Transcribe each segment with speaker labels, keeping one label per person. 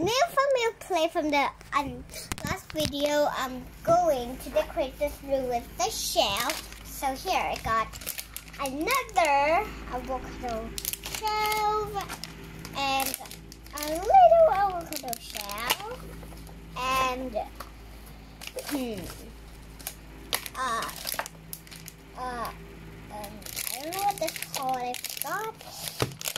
Speaker 1: new familiar play from the um, last video. I'm going to decorate this room with the shell. So here I got another avocado shelf and a little avocado shell and hmm uh uh um, I don't know what this called I forgot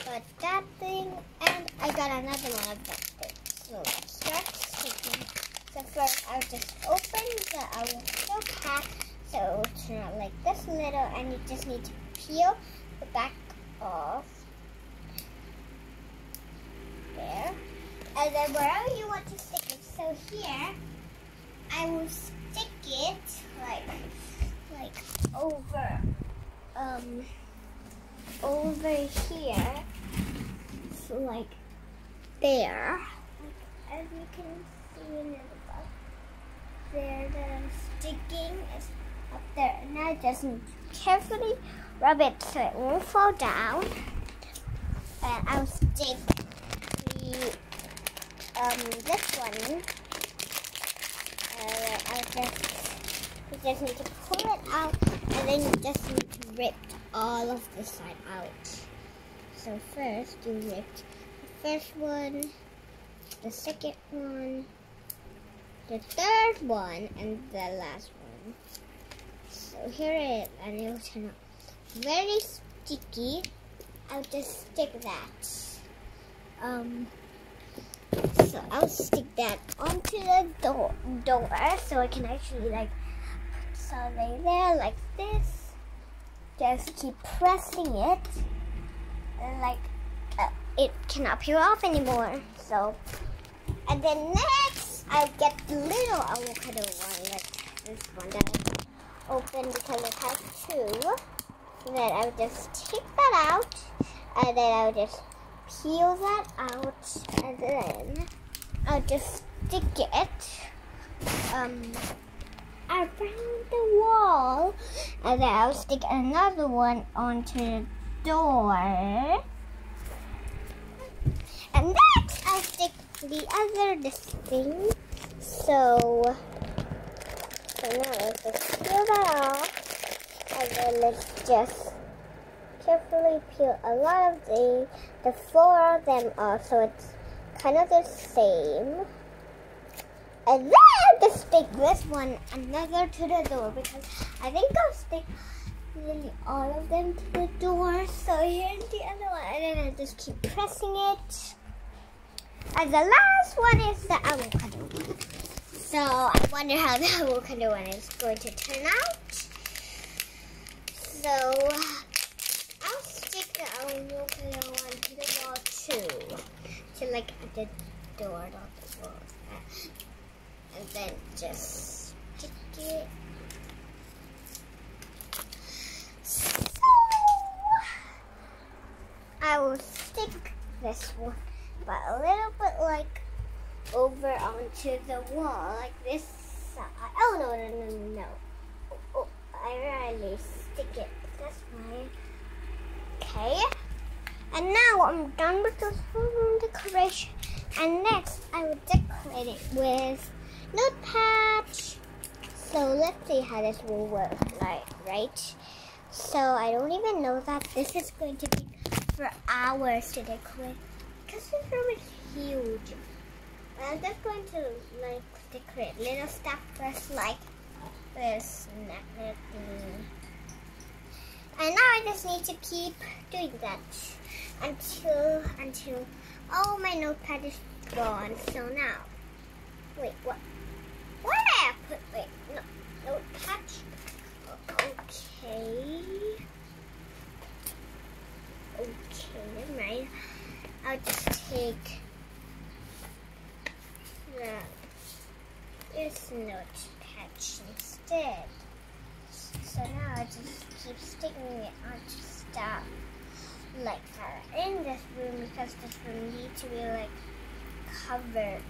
Speaker 1: but that thing and I got another one of that thing so start sticking so first I'll just open the avocado pack so it will turn out like this little and you just need to peel the back off there. And then wherever you want to stick it. So here, I will stick it like, like over, um, over here. So like there. As you can see in the book, there the sticking is up there. Now just carefully rub it so it won't fall down. And I'll stick the, um, this one, uh, I just, you just need to pull it out and then you just need to rip all of the side out. So first you rip the first one, the second one, the third one, and the last one. So here it is, and it will turn out very sticky. I'll just stick that. Um, so I'll stick that onto the door, door so I can actually like put something there like this. Just keep pressing it and like uh, it cannot peel off anymore. So, and then next I'll get the little avocado one. Like this one that I opened because it has two. Then I'll just take that out. And then I'll just peel that out. And then I'll just stick it um, around the wall. And then I'll stick another one onto the door. And stick the other thing so so now let's just peel that off and then let's just carefully peel a lot of the the four of them off so it's kind of the same. And then to stick this one another to the door because I think I'll stick nearly all of them to the door. So here's the other one and then I just keep pressing it. And the last one is the avocado one. So I wonder how the avocado one is going to turn out. So I'll stick the avocado one to the wall too to like the door, not the wall. And then just stick it. So I will stick this one, but a little bit like over onto the wall, like this side. Oh no, no, no, no. Oh, oh, I really stick it this way. Okay. And now I'm done with the room decoration. And next I will decorate it with notepad. So let's see how this will work like, right? So I don't even know that this is going to be for hours to decorate. This room is huge. I'm just going to like decorate little stuff first like this necklace and now I just need to keep doing that until until all my notepad is gone. So now, wait, what? What did I put? Wait, no, notepad. Okay, never mind. I'll take the this notepad instead. So now I just keep sticking it onto stuff like that in this room because this room needs to be like covered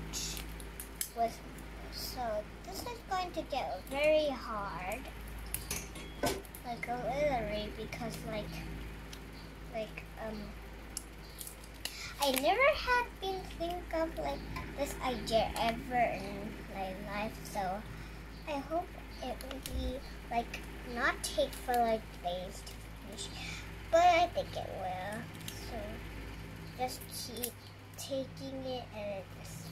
Speaker 1: with so this is going to get very hard. Like a literally because like like um I never had been think of like this idea ever in my life, so I hope it will be like not take for like days to finish, but I think it will. So just keep taking it and just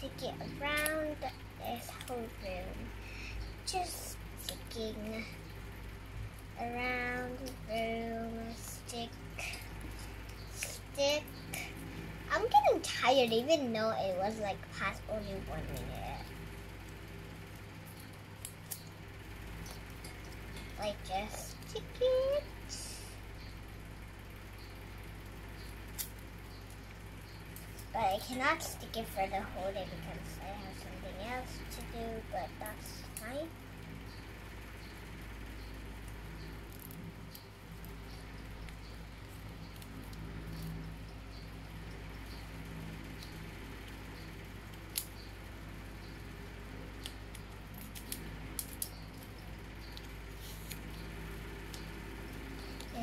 Speaker 1: take it around this whole room. Just sticking around the room, stick, stick. I'm getting tired even know it was like past only one minute. Like just stick it. But I cannot stick it for the whole day because I have something else to do, but that's fine.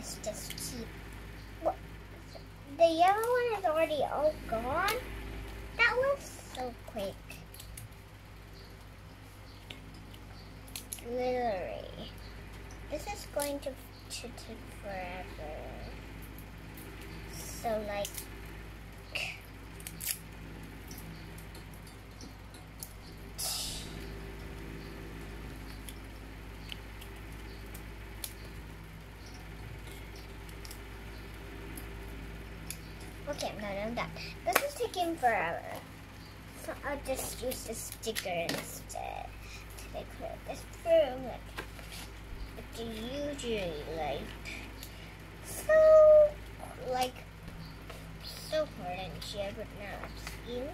Speaker 1: Let's just keep. What? The yellow one is already all gone? That was so quick. Literally. This is going to, to take forever. So, like, Okay, I'm done. This is taking forever. So I'll just use the sticker instead to decorate this room like, like usually like so like so important here but now it's in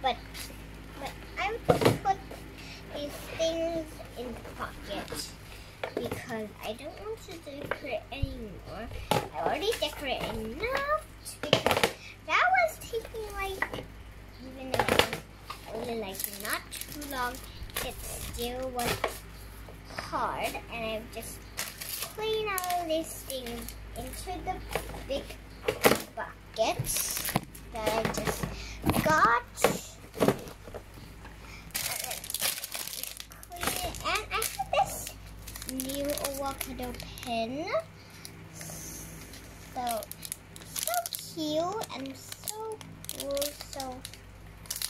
Speaker 1: but but I would put these things in the pocket because I don't want to decorate anymore. I already decorated enough because that was taking like even though only like not too long, it still was hard and I've just cleaned all these things into the big buckets that I just got. And I have this new. So cute and so cool. So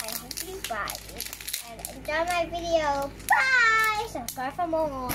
Speaker 1: I hope you buy it and enjoy my video. Bye! Subscribe for more.